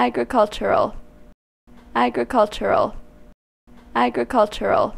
agricultural. Agricultural. Agricultural.